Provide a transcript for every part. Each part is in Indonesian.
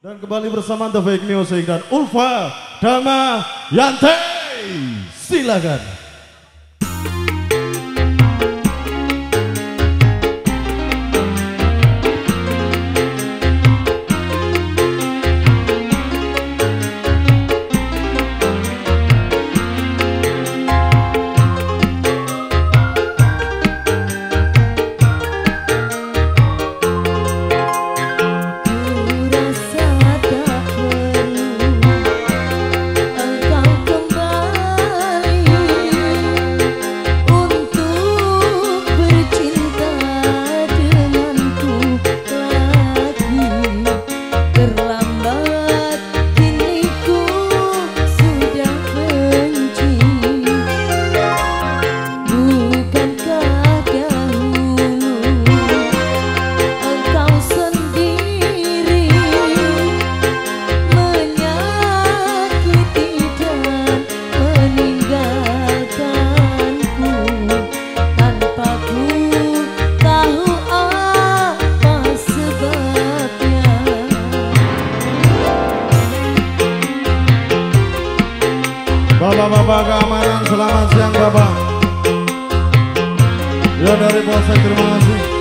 Dan kembali bersama The Fake Music dan Ulfa Dama Yante. Silakan. Bapak-bapak keamanan selamat siang Bapak. Ya dari Polsek terima kasih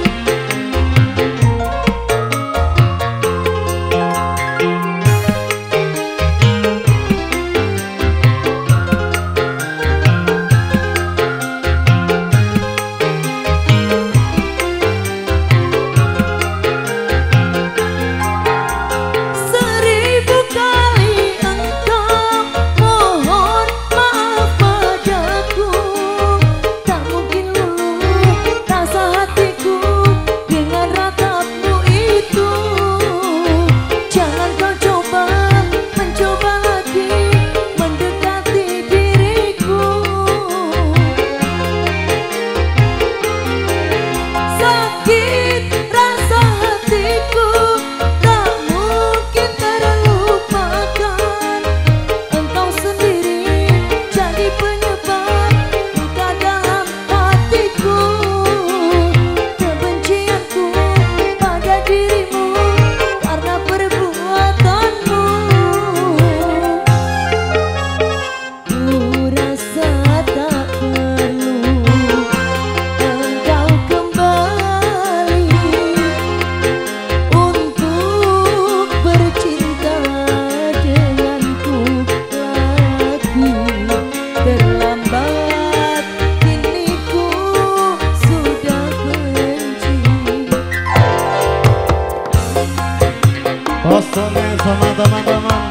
kosongnya sama teman-teman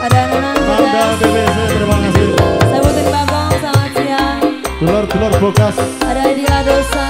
ada anak Anda DBC terima kasih. Sebutin babong selamat siang. Telur-telur bokas Ada Dila Dosa